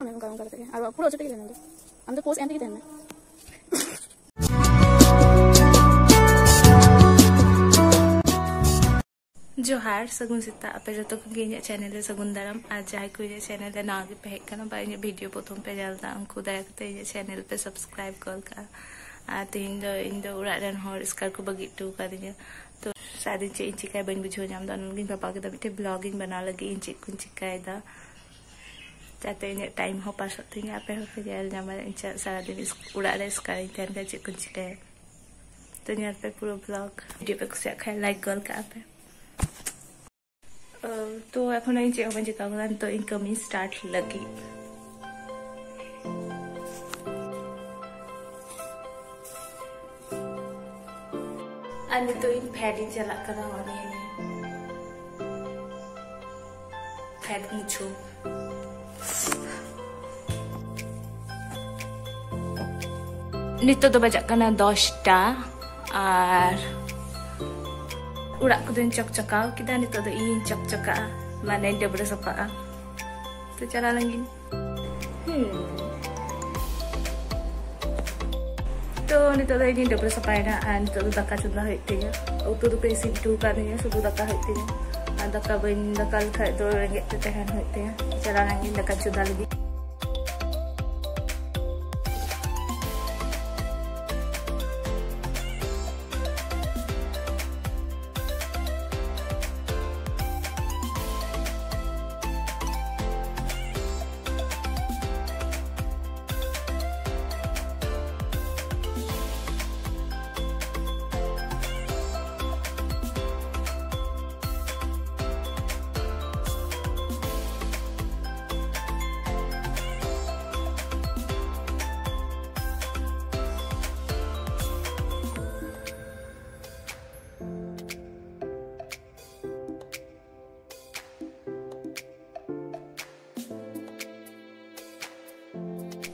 ᱚᱱᱠᱟ ᱚᱱᱠᱟ ᱠᱟᱛᱮ ᱟᱨ ᱯᱩᱨᱟᱹ ᱚᱪᱚᱜ ᱛᱮᱜᱮ ᱛᱟᱦᱮᱱ ᱫᱚ ᱟᱢ ᱫᱚ ᱯᱳᱥ ᱮᱢ ᱛᱮᱜᱮ ᱛᱟᱦᱮᱱ ᱢᱮ जोहार सगुन सीता आपे जो इन चैनल सगुन दाराम और जहाँ को इन चैनल ना पे हेकना इन वीडियो प्रथम पे जलदा उनको दयाते इन चैनल पे सब्सक्राइब कर का और तीन दो इन दो उड़ान हर स्कार को बगी टू कर तो सादी चे इन चिकाय बन बुझो नाम दा उनगिन पापा के मिटे ब्लॉगिंग बना लगी इन चिक कुन चिकाय दा जाते इन टाइम हो ᱡᱟᱛᱮ ᱤᱧᱟᱹᱜ ᱴᱟᱭᱤᱢ ᱦᱚᱸ ᱯᱟᱥᱚᱜ ᱛᱤᱧᱟ ᱟᱯᱮ ᱦᱚᱸᱯᱮ ᱧᱮᱞ ᱧᱟᱢᱟ ᱤᱧ ᱥᱟᱨᱟᱫᱤᱱ ᱚᱲᱟᱜ ᱨᱮ ᱥᱠᱟᱨᱤᱧ ᱛᱟᱦᱮᱱ ᱠᱷᱟᱱ ᱪᱮᱫ ᱠᱚᱧ ᱪᱤᱠᱟᱹᱭᱟ ᱛᱚ ᱧᱮᱞ ᱯᱮ ᱯᱩᱨᱟᱹ ᱵᱞᱚᱜ ᱡᱩᱫᱤ ᱯᱮ ᱠᱩᱥᱤᱭᱟᱜ ᱠᱷᱟᱱ ᱞᱟᱭᱤᱠ ᱜᱚᱞ ᱠᱟᱜᱼᱟ ᱯᱮ ᱛᱚ ᱮᱠᱷᱚᱱ ᱤᱧ ᱪᱮᱫ ᱦᱚᱸ ᱵᱟᱹᱧ ᱪᱤᱠᱟᱹ ᱠᱟᱫᱟ ᱱᱤᱛᱚᱜ ᱤᱧ ᱠᱟᱹᱢᱤ ᱥᱴᱟᱨᱴ ᱞᱟᱹᱜᱤᱫ ᱟᱨ ᱱᱤᱛᱚᱜ ᱤᱧ ᱯᱷᱮᱰᱤᱧ ᱪᱟᱞᱟᱜ ᱠᱟᱱᱟ ᱚᱱᱮ ᱯᱷᱮᱰ ᱢᱩᱪᱷᱟᱹᱣ kana 10 ta R urak ko din cok-cokal kita nito do in cok-coka mana dia berasapa tu cara lagi hmm तो nito do ini dia berasapa na an to daka chunda hoite ya auto do pe sin tu kan ya sudu daka ada kabin dekat kat tu ringgit tu tahan hut ya cara nangin dekat sudah lebih.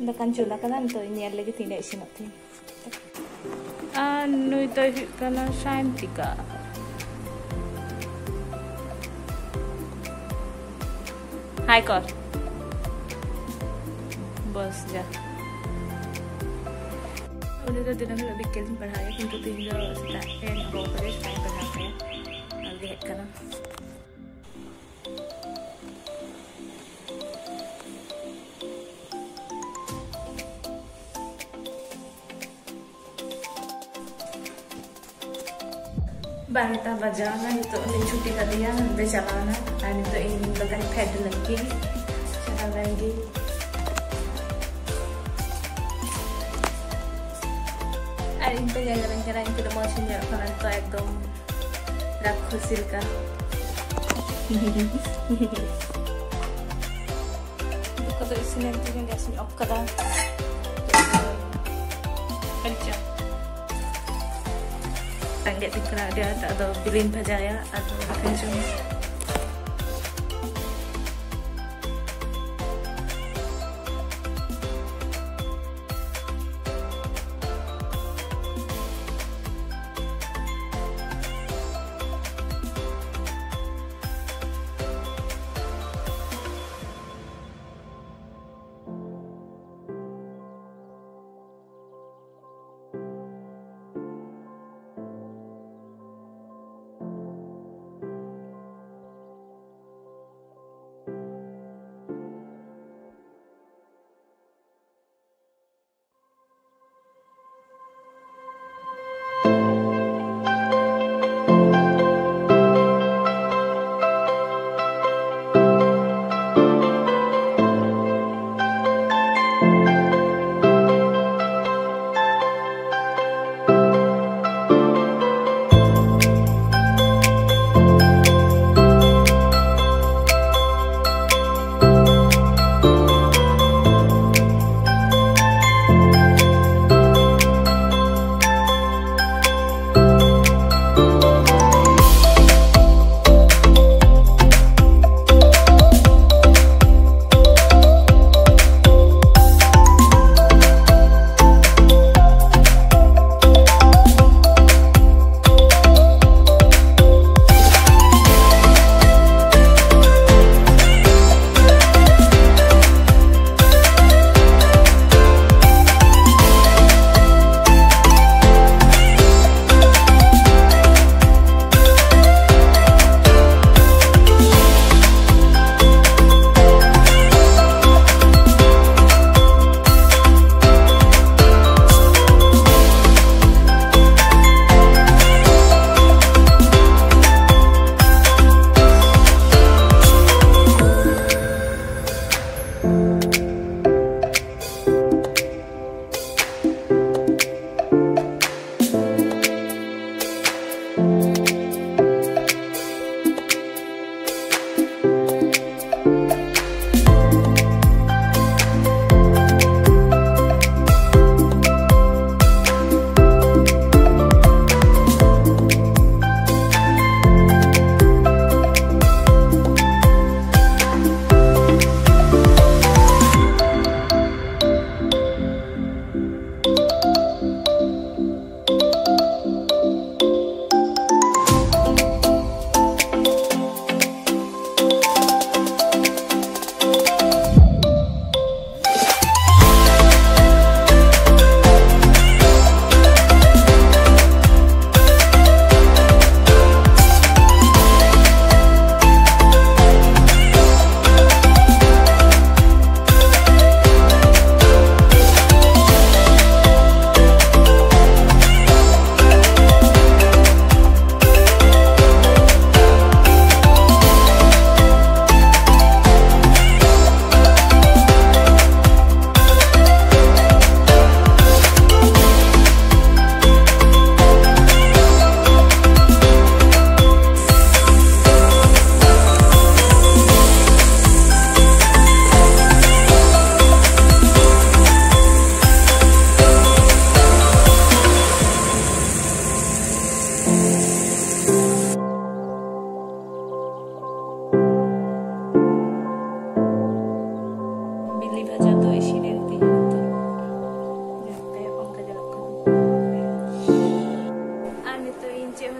dakan chula kana to nyel lagi tidak isinok ti anu itu kana shantika हाय कर बस जा उन्हें तो दिन में बिकेल पढ़ाया किंतु तीन जो सीता एन हो करे टाइम पढ़ाते हैं आगे है करना Banta bajangan itu ini cuti tadi ya berjalanan dan itu ini bahkan pedal lagi cara lagi আর ইনতে জায়গা রেখে না ইনতে মশিন যখন তো একদম রাগ খুশির কা কত ইসিনেন থেকে gas off target di Kerala atau Bilin Pajaya atau Kenjung.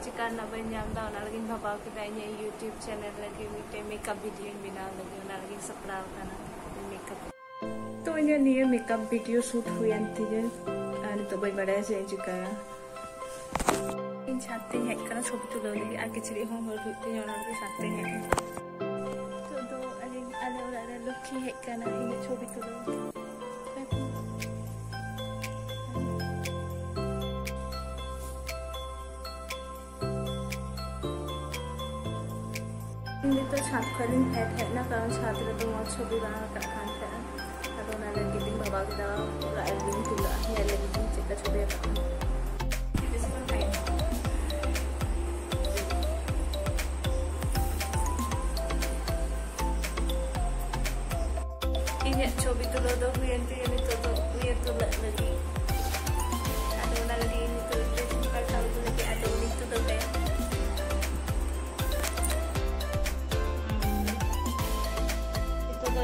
ᱴᱟᱠᱟ ᱨᱮᱱᱟᱜ ᱵᱟᱹᱧ ᱧᱟᱢ ᱮᱫᱟ ᱚᱱᱟ ᱞᱟᱹᱜᱤᱫ ᱵᱷᱟᱵᱟᱣ ᱠᱮᱫᱟ ᱤᱧᱟᱹᱜ ᱤᱭᱩᱴᱩᱵ ᱪᱮᱱᱮᱞ ᱞᱟᱹᱜᱤᱫ ᱢᱤᱫᱴᱮᱱ ᱢᱮᱠᱟᱯ ᱵᱷᱤᱰᱤᱭᱳᱧ ᱵᱮᱱᱟᱣ ᱞᱟᱹᱜᱤᱫ ᱚᱱᱟ ᱞᱟᱹᱜᱤᱫ ᱥᱟᱯᱲᱟᱣ ᱟᱠᱟᱱᱟ ᱢᱮᱠᱟᱯ तो इन्हें निये मेकअप वीडियो शूट हुई थी तो बई बड़ा से चिकाया इन छाते हैं करा छवि तुलो लगी आगे चिड़ी हम हर हुई थी और भी छाते हैं तो दो अरे अरे और अरे लुकी है कना इन छवि तुलो ini tuh छात kalian shortcutting at nak karon chatra tu mau cobi bang kat kantor. Atau nak lagi ting bawa kita lagi ting tu lah, ni lagi ting cekak cobi kat. Ini cobi tu lodo kuyentin.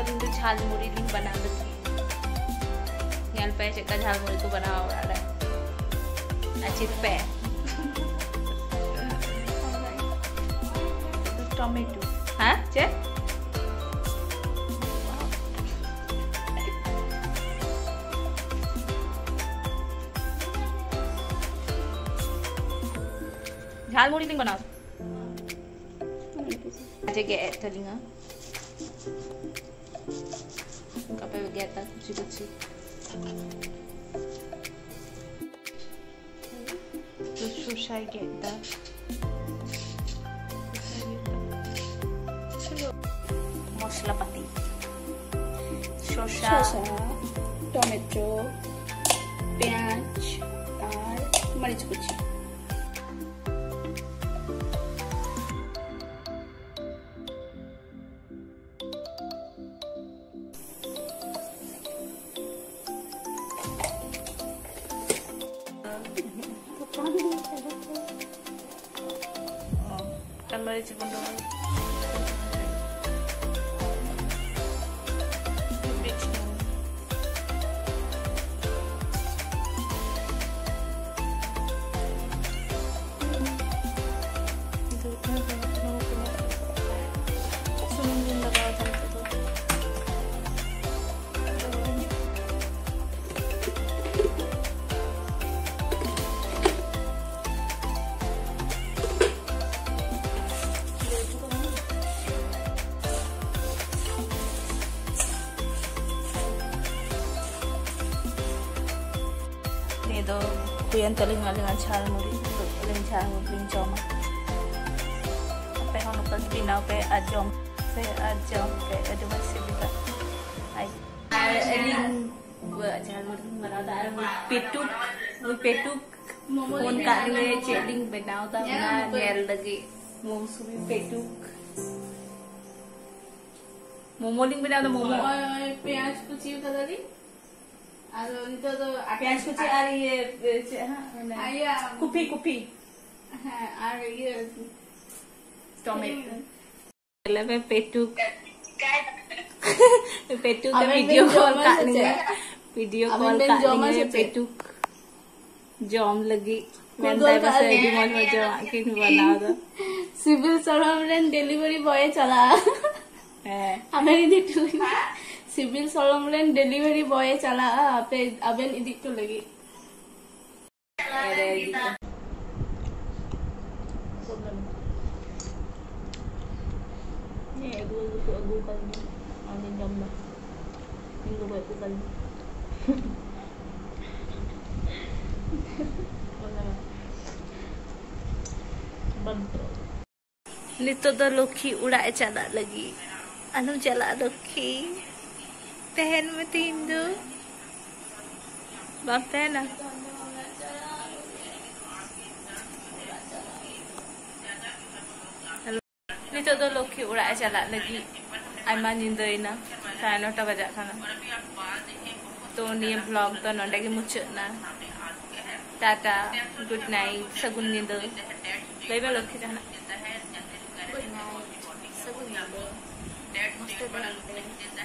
तो मुड़ी लिंग बना लगी यहाँ पे चक्का झाल मुड़ी को बना हो। रहा है। अच्छी पे टोमेटो। हाँ? चेक झाल मुड़ी लिंग बनाओ aja kayak telinga કપાવી ગયા હતા પછી પછી સુસાઈ মশলাপাতি। শসা টমেটো পেঁয়াজ আর মরিচ কুচি। 还有几分钟 telinga dengan cara muri dengan cara muri jom apa yang nak pinau pe ajom pe ajom pe ada masih kita ai ring buat cara muri mana ada petuk petuk Mun kat ni cek ding benau tak mana nyel lagi mung sumi petuk momo लिंग बनाओ मोमो प्याज कुची कर दी আর ওইটা তো प्याज कुची आ रही है আইয়া कुपी कुपी হ্যাঁ আর ইয়ে टोमेटो पहले मैं पेटू पेटू का अबे वीडियो मैं कॉल जोमा कर से लेंगे चेक। वीडियो अबे कॉल मैं कर जोमा लेंगे से चेक। पेटू जॉम लगी मैं खुद और बस कर रेडी लेंगे। मोड में जो कि बना दो সিভিল সরমলেন ডেলিভারি বয়ে চালা আবেন ইদি টু সিভিল सिविल सोलम लेन डिलीवरी बॉय चला आपे अबेन इदिक तो लगी Ni aku aku kan. aku kali ni. Angin gambar. Minggu buat aku kali. Nito dah Loki urat chala lagi. Anu chala Loki. tên mới tìm được bấm tên à? Đi cho tôi lúc kiểu lại trả lại là gì ai mà nhìn đây nè sai nó tao bây giờ thằng tôi niệm vlog tôi nói đã cái một chuyện nè tata good night sagun nhìn đây lấy bao lúc khi thằng good night sagun nhìn đây